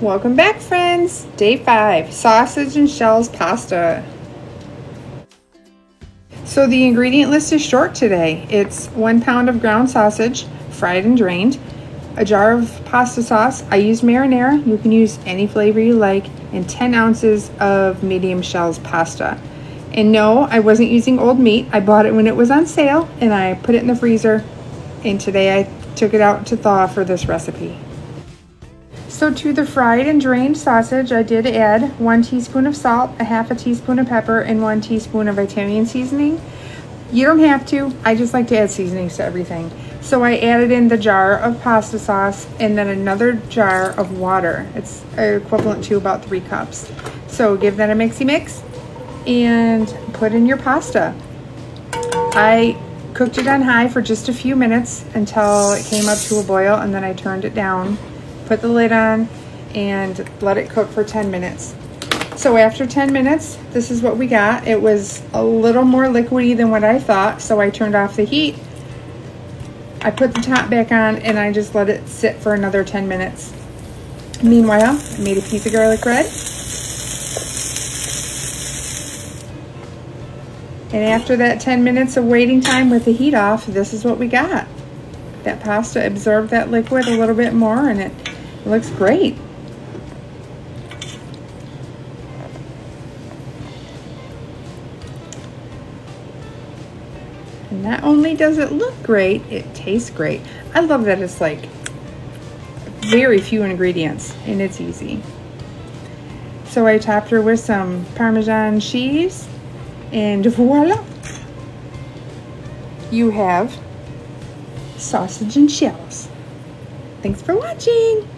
Welcome back, friends. Day five sausage and shells pasta. So, the ingredient list is short today. It's one pound of ground sausage, fried and drained, a jar of pasta sauce. I use marinara. You can use any flavor you like, and 10 ounces of medium shells pasta. And no, I wasn't using old meat. I bought it when it was on sale and I put it in the freezer. And today I took it out to thaw for this recipe. So to the fried and drained sausage, I did add one teaspoon of salt, a half a teaspoon of pepper, and one teaspoon of Italian seasoning. You don't have to, I just like to add seasonings to everything. So I added in the jar of pasta sauce and then another jar of water. It's equivalent to about three cups. So give that a mixy mix and put in your pasta. I cooked it on high for just a few minutes until it came up to a boil and then I turned it down put the lid on and let it cook for 10 minutes. So after 10 minutes, this is what we got. It was a little more liquidy than what I thought, so I turned off the heat. I put the top back on and I just let it sit for another 10 minutes. Meanwhile, I made a piece of garlic bread. And after that 10 minutes of waiting time with the heat off, this is what we got. That pasta absorbed that liquid a little bit more and it it looks great. And not only does it look great, it tastes great. I love that it's like very few ingredients and it's easy. So I topped her with some Parmesan cheese and voila. You have sausage and shells. Thanks for watching.